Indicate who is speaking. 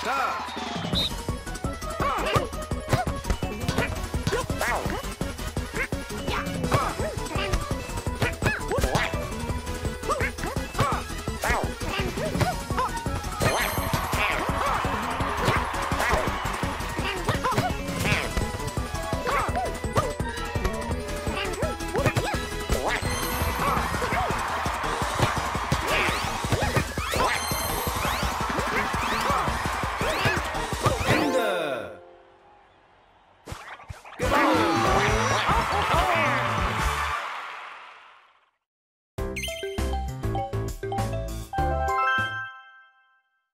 Speaker 1: Stop!